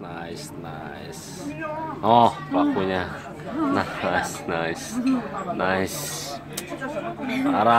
nice, nice. Oh, pakunya. Nah, nice, nice, nice. Parah.